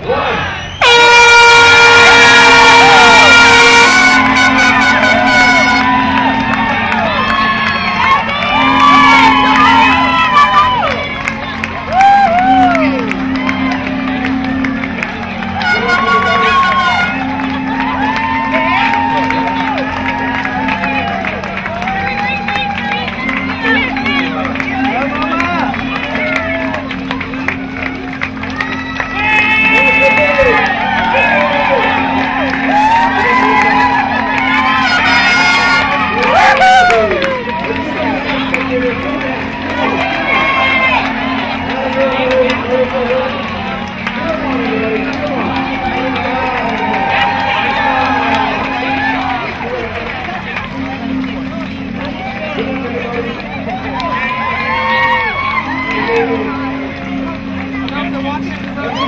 Good luck, everybody.